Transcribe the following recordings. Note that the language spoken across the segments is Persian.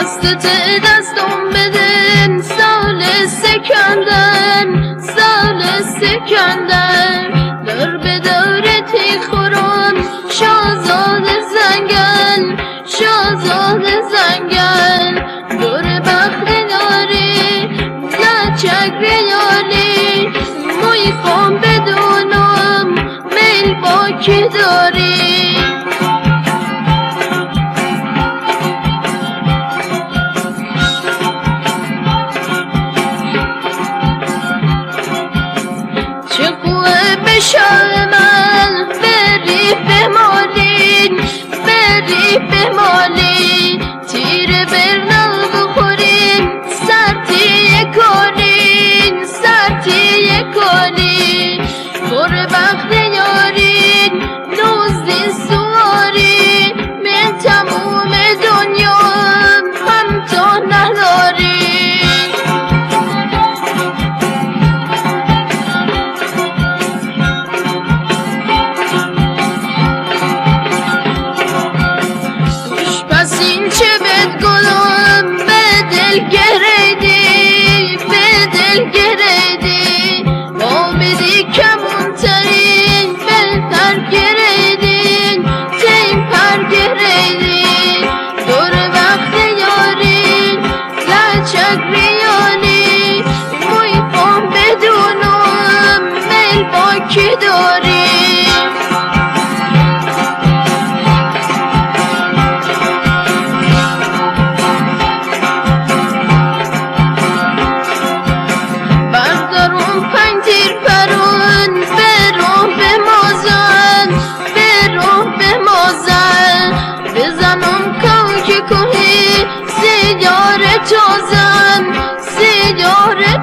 دستت دستم بده سال سکندن سال سکندن دار به دارتی خورم شازاد زنگن شازاد زنگن دور بخت داری نچک بیاری موی خون بدونم میل با کی داری؟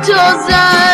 Joseph.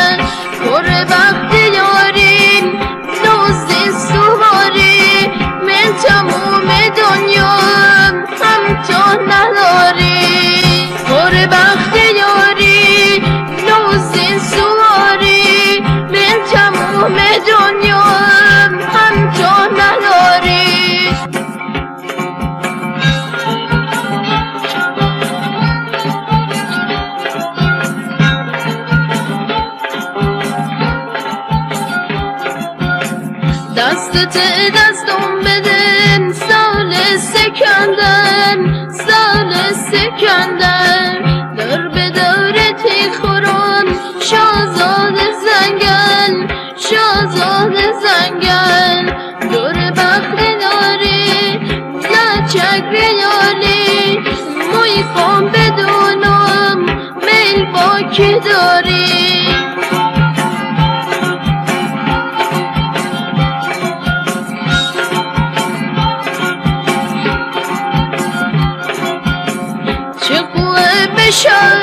دستت دستم بدن سال سکندر سال سکندر. در به دارتی خوران شازاد زنگل شازاد زنگل. دور بخت داری نه چکر داری موی بدونم میل با که داری؟ Mission.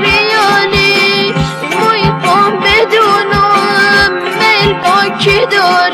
میانی؟ می‌خوام بدونم میل با کی داری؟